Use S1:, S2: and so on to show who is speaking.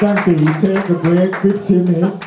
S1: Thank you take a break, 15 minutes.